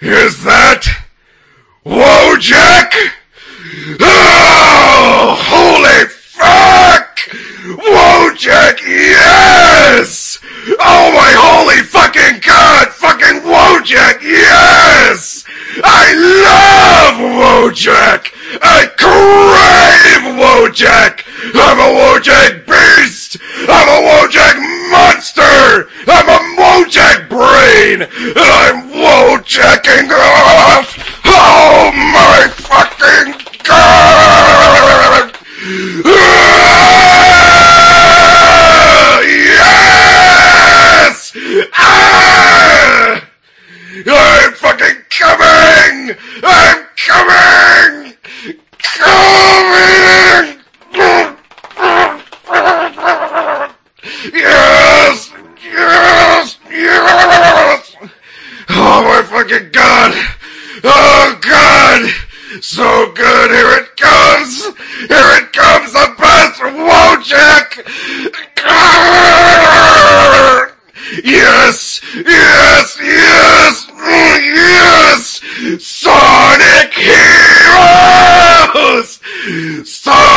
Is that Wojak? Oh, holy fuck! Wojak, yes! Oh my holy fucking god! Fucking Wojak, yes! I love Wojak! I crave Wojak! I'm a Wojak beast! I'm a Wojak monster! I'm a Wojak brain! And I'm Wojacking off! Oh my fucking god! Yes! Ah! I'm fucking coming! I'm! Coming! Fucking god! Oh god! So good! Here it comes! Here it comes! The best Wojak! Yes! Yes! Yes! Yes! Sonic Heroes! Sonic